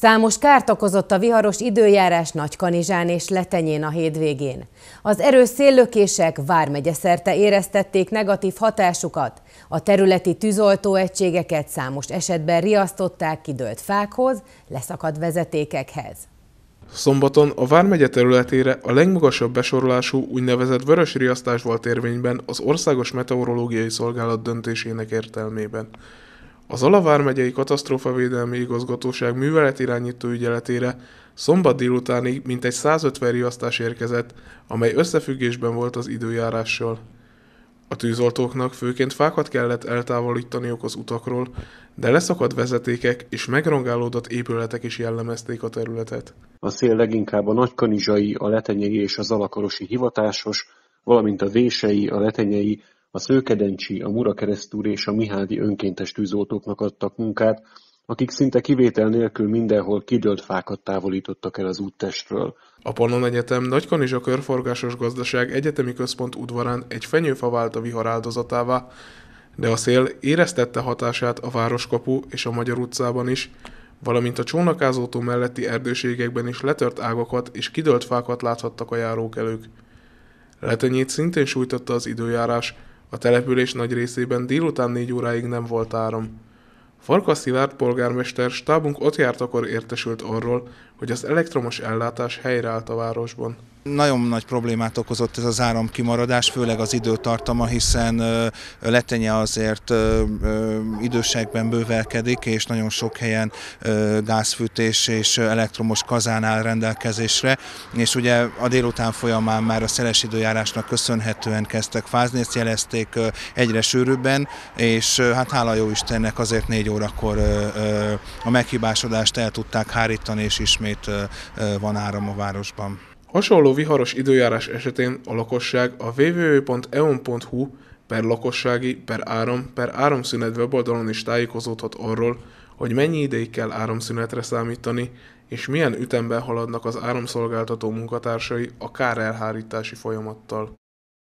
Számos kárt okozott a viharos időjárás Nagykanizsán és Letenyén a hétvégén. Az erős széllökések vármegye szerte éreztették negatív hatásukat. A területi tűzoltóegységeket számos esetben riasztották kidőlt fákhoz, leszakadt vezetékekhez. Szombaton a Vármegye területére a legmagasabb besorolású úgynevezett vörös riasztás volt érvényben az Országos Meteorológiai Szolgálat döntésének értelmében. Az Alavár megyei katasztrófavédelmi igazgatóság műveletirányító ügyeletére szombat délutánig mintegy 150 riasztás érkezett, amely összefüggésben volt az időjárással. A tűzoltóknak főként fákat kellett eltávolítaniuk az utakról, de leszakadt vezetékek és megrongálódott épületek is jellemezték a területet. A szél leginkább a nagykanizsai, a letenyei és az alakarosi hivatásos, valamint a vései, a letenyei, a Szőkedencsi, a Murakeresztúr és a Mihádi önkéntes tűzoltóknak adtak munkát, akik szinte kivétel nélkül mindenhol kidőlt fákat távolítottak el az úttestről. A Pannon Egyetem Nagykanizsa Körforgásos Gazdaság Egyetemi Központ udvarán egy fenyőfa vált a vihar áldozatává, de a szél éreztette hatását a Városkapu és a Magyar utcában is, valamint a csónakázótó melletti erdőségekben is letört ágakat és kidőlt fákat láthattak a járókelők. Letenyét szintén sújtotta az időjárás, a település nagy részében délután négy óráig nem volt áram. Farkas Szilárd polgármester stábunk ott járt, akkor értesült arról, hogy az elektromos ellátás helyreállt a városban. Nagyon nagy problémát okozott ez az áramkimaradás, főleg az időtartama, hiszen letenye azért idősekben bővelkedik, és nagyon sok helyen gázfűtés és elektromos kazán áll rendelkezésre, és ugye a délután folyamán már a szeles időjárásnak köszönhetően kezdtek fázni, ezt jelezték egyre sűrűbben, és hát hála jó Istennek azért négy órakor a meghibásodást el tudták hárítani, és ismét van áram a városban. Hasonló viharos időjárás esetén a lakosság a www.eon.hu per lakossági per áram per áramszünet weboldalon is tájékozódhat arról, hogy mennyi ideig kell áramszünetre számítani, és milyen ütemben haladnak az áramszolgáltató munkatársai a kárelhárítási folyamattal.